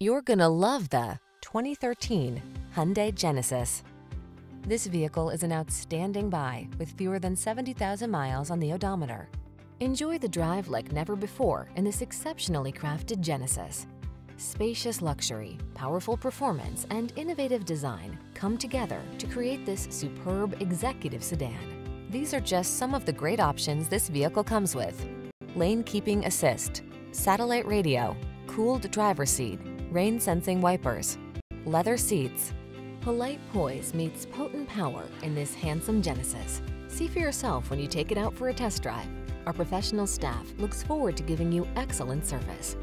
You're gonna love the 2013 Hyundai Genesis. This vehicle is an outstanding buy with fewer than 70,000 miles on the odometer. Enjoy the drive like never before in this exceptionally crafted Genesis. Spacious luxury, powerful performance, and innovative design come together to create this superb executive sedan. These are just some of the great options this vehicle comes with. Lane keeping assist, satellite radio, cooled driver seat, rain sensing wipers, leather seats. Polite poise meets potent power in this handsome Genesis. See for yourself when you take it out for a test drive. Our professional staff looks forward to giving you excellent service.